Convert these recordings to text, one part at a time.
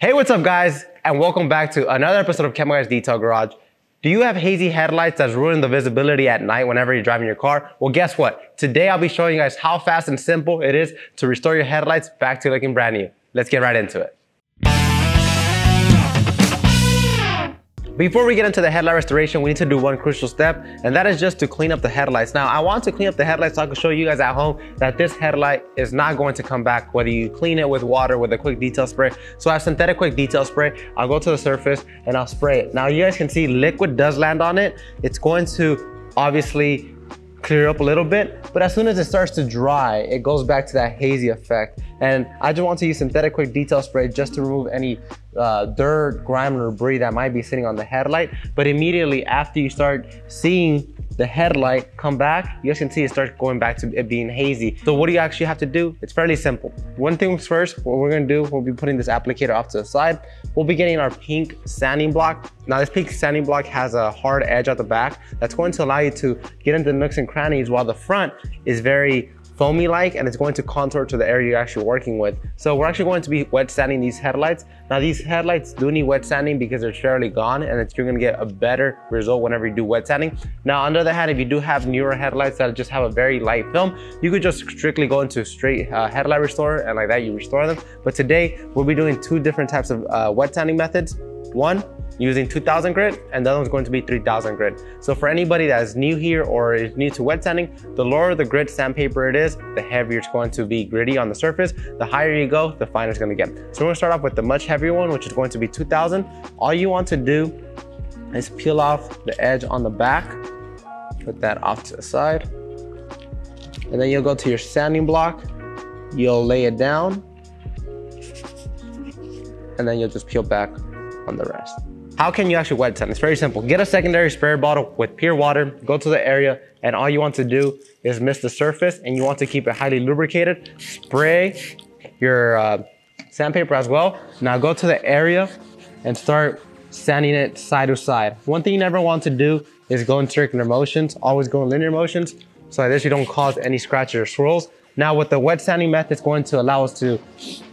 Hey, what's up guys? And welcome back to another episode of Chemical Guys Detail Garage. Do you have hazy headlights that's ruining the visibility at night whenever you're driving your car? Well, guess what? Today I'll be showing you guys how fast and simple it is to restore your headlights back to looking brand new. Let's get right into it. Before we get into the headlight restoration, we need to do one crucial step, and that is just to clean up the headlights. Now, I want to clean up the headlights so I can show you guys at home that this headlight is not going to come back, whether you clean it with water, with a quick detail spray. So I have synthetic quick detail spray. I'll go to the surface and I'll spray it. Now, you guys can see liquid does land on it. It's going to obviously clear up a little bit, but as soon as it starts to dry, it goes back to that hazy effect. And I just want to use synthetic quick detail spray just to remove any uh, dirt, grime, or debris that might be sitting on the headlight. But immediately after you start seeing the headlight come back, you guys can see it starts going back to it being hazy. So what do you actually have to do? It's fairly simple. One thing first, what we're gonna do, we'll be putting this applicator off to the side. We'll be getting our pink sanding block. Now this pink sanding block has a hard edge at the back that's going to allow you to get into the nooks and crannies while the front is very foamy like and it's going to contour to the area you're actually working with. So we're actually going to be wet sanding these headlights. Now these headlights do need wet sanding because they're fairly gone and you're gonna get a better result whenever you do wet sanding. Now on the other hand, if you do have newer headlights that just have a very light film, you could just strictly go into straight uh, headlight restore and like that you restore them. But today we'll be doing two different types of uh, wet sanding methods. One, using 2000 grit and the other one's going to be 3000 grit. So for anybody that is new here or is new to wet sanding, the lower the grit sandpaper it is, the heavier it's going to be gritty on the surface. The higher you go, the finer it's going to get. So we're going to start off with the much heavier one, which is going to be 2000. All you want to do is peel off the edge on the back, put that off to the side. And then you'll go to your sanding block, you'll lay it down, and then you'll just peel back on the rest. How can you actually wet sand? It's very simple. Get a secondary sprayer bottle with pure water, go to the area, and all you want to do is mist the surface and you want to keep it highly lubricated. Spray your uh, sandpaper as well. Now go to the area and start sanding it side to side. One thing you never want to do is go in circular motions, always go in linear motions, so that you don't cause any scratches or swirls. Now what the wet sanding method is going to allow us to,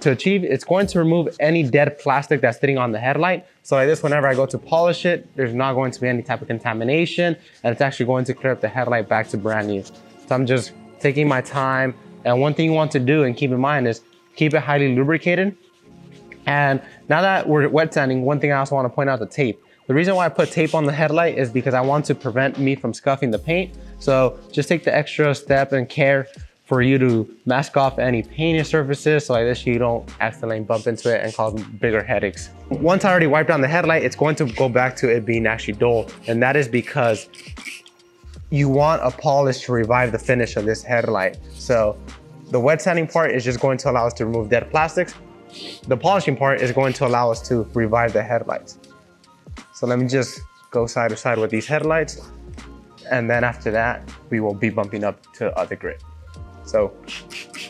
to achieve, it's going to remove any dead plastic that's sitting on the headlight. So like this, whenever I go to polish it, there's not going to be any type of contamination and it's actually going to clear up the headlight back to brand new. So I'm just taking my time. And one thing you want to do and keep in mind is keep it highly lubricated. And now that we're wet sanding, one thing I also want to point out the tape. The reason why I put tape on the headlight is because I want to prevent me from scuffing the paint. So just take the extra step and care for you to mask off any painted surfaces so this you don't accidentally bump into it and cause bigger headaches. Once I already wiped down the headlight, it's going to go back to it being actually dull. And that is because you want a polish to revive the finish of this headlight. So the wet sanding part is just going to allow us to remove dead plastics. The polishing part is going to allow us to revive the headlights. So let me just go side to side with these headlights. And then after that, we will be bumping up to other grit. So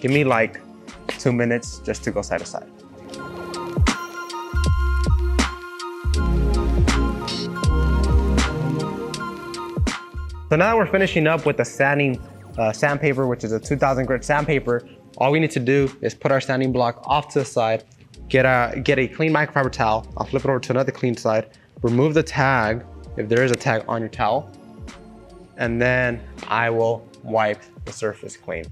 give me like two minutes just to go side to side. So now that we're finishing up with the sanding uh, sandpaper, which is a 2000 grit sandpaper, all we need to do is put our sanding block off to the side, get a, get a clean microfiber towel, I'll flip it over to another clean side, remove the tag, if there is a tag on your towel, and then I will wipe the surface clean.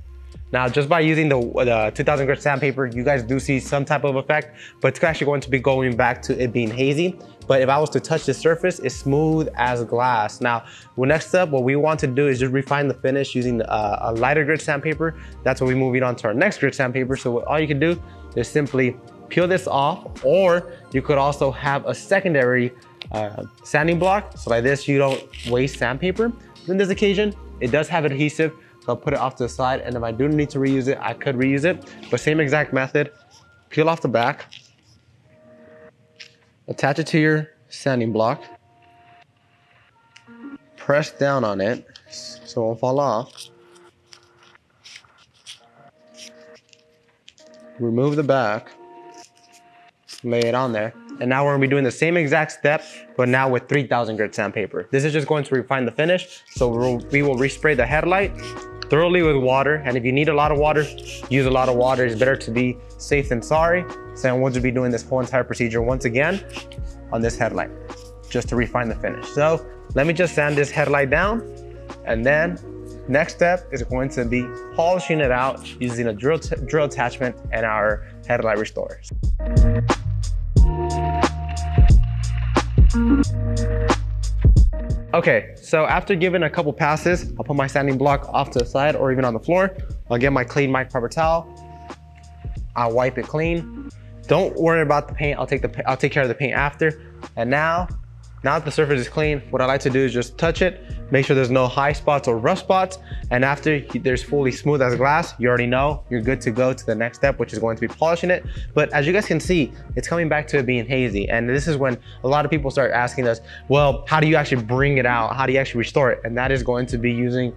Now, just by using the, the 2000 grit sandpaper, you guys do see some type of effect, but it's actually going to be going back to it being hazy. But if I was to touch the surface, it's smooth as glass. Now, well, next up, what we want to do is just refine the finish using uh, a lighter grit sandpaper. That's what we're moving on to our next grit sandpaper. So all you can do is simply peel this off, or you could also have a secondary uh, sanding block. So like this, you don't waste sandpaper. In this occasion, it does have adhesive, so I'll put it off to the side and if I do need to reuse it, I could reuse it. But same exact method, peel off the back, attach it to your sanding block, press down on it so it won't fall off. Remove the back, lay it on there. And now we're gonna be doing the same exact step, but now with 3000 grit sandpaper. This is just going to refine the finish. So we'll, we will respray the headlight thoroughly with water. And if you need a lot of water, use a lot of water. It's better to be safe than sorry. So I'm going to be doing this whole entire procedure once again on this headlight, just to refine the finish. So let me just sand this headlight down. And then next step is going to be polishing it out using a drill, drill attachment and our headlight restorers. Okay, so after giving a couple passes, I'll put my sanding block off to the side or even on the floor. I'll get my clean microfiber towel. I'll wipe it clean. Don't worry about the paint. I'll take the I'll take care of the paint after. And now, now that the surface is clean, what I like to do is just touch it, make sure there's no high spots or rough spots. And after there's fully smooth as glass, you already know you're good to go to the next step, which is going to be polishing it. But as you guys can see, it's coming back to it being hazy. And this is when a lot of people start asking us, well, how do you actually bring it out? How do you actually restore it? And that is going to be using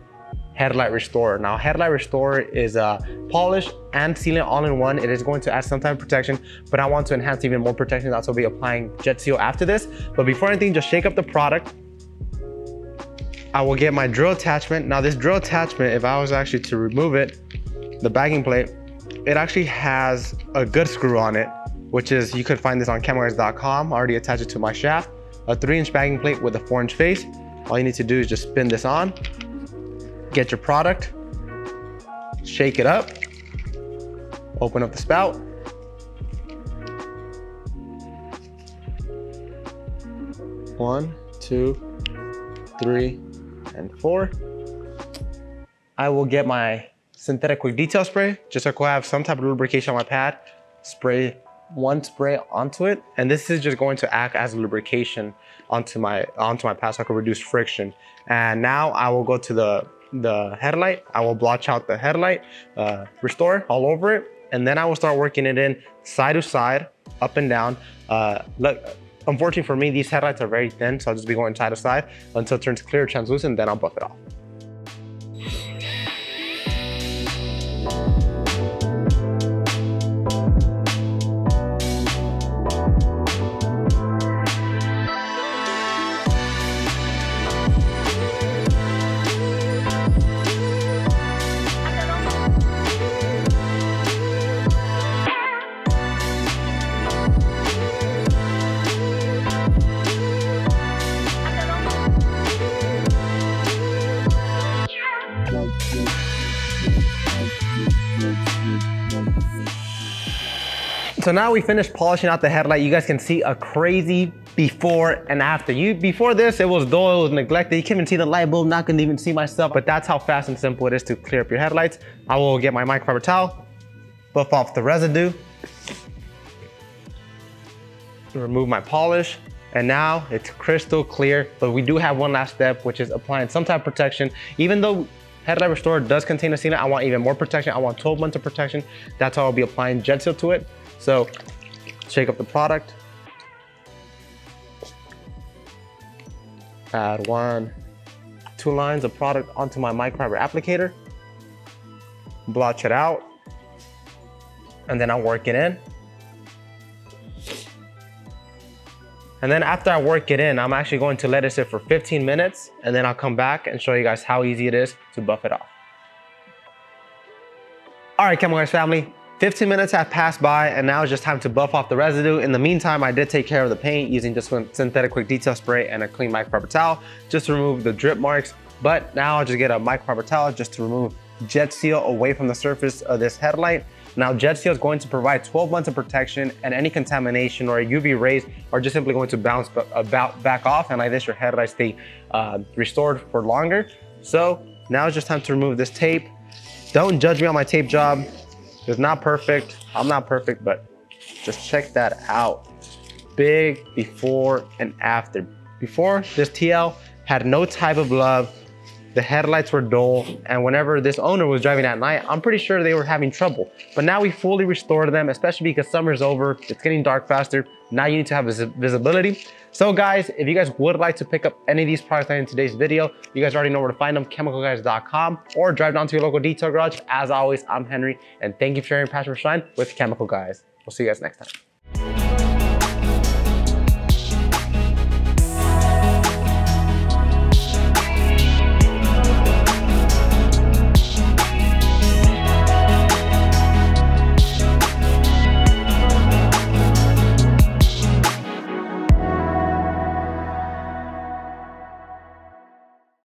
headlight restorer. Now headlight restorer is a polish and sealant all in one. It is going to add some type of protection, but I want to enhance even more protection. That's why I'll be applying Jet Seal after this. But before anything, just shake up the product. I will get my drill attachment. Now this drill attachment, if I was actually to remove it, the backing plate, it actually has a good screw on it, which is, you could find this on chemicalguys.com. I already attached it to my shaft. A three inch backing plate with a four inch face. All you need to do is just spin this on get your product, shake it up, open up the spout. One, two, three, and four. I will get my synthetic quick detail spray, just so I have some type of lubrication on my pad, spray one spray onto it. And this is just going to act as lubrication onto my onto my pad so I can reduce friction. And now I will go to the the headlight. I will blotch out the headlight, uh, restore all over it, and then I will start working it in side to side, up and down. Uh, look, unfortunately for me, these headlights are very thin, so I'll just be going side to side until it turns clear, translucent, then I'll buff it off. So now we finished polishing out the headlight. You guys can see a crazy before and after. You Before this, it was dull, it was neglected. You can't even see the light bulb, not gonna even see myself, but that's how fast and simple it is to clear up your headlights. I will get my microfiber towel, buff off the residue, remove my polish, and now it's crystal clear, but we do have one last step, which is applying some type of protection. Even though Headlight Restore does contain a sealant, I want even more protection. I want 12 months of protection. That's how I'll be applying Jet Seal to it. So shake up the product. Add one, two lines of product onto my microfiber applicator. Blotch it out. And then I'll work it in. And then after I work it in, I'm actually going to let it sit for 15 minutes and then I'll come back and show you guys how easy it is to buff it off. All right, Chemical Guys family, 15 minutes have passed by and now it's just time to buff off the residue. In the meantime, I did take care of the paint using just one synthetic quick detail spray and a clean microfiber towel just to remove the drip marks. But now I'll just get a microfiber towel just to remove jet seal away from the surface of this headlight. Now jet seal is going to provide 12 months of protection and any contamination or UV rays are just simply going to bounce about back off and like this your headlight stay uh, restored for longer. So now it's just time to remove this tape. Don't judge me on my tape job. It's not perfect. I'm not perfect, but just check that out. Big before and after. Before, this TL had no type of love. The headlights were dull, and whenever this owner was driving at night, I'm pretty sure they were having trouble. But now we fully restored them, especially because summer's over, it's getting dark faster. Now you need to have visibility. So guys, if you guys would like to pick up any of these products in today's video, you guys already know where to find them, chemicalguys.com or drive down to your local detail garage. As always, I'm Henry and thank you for sharing passion for shine with Chemical Guys. We'll see you guys next time.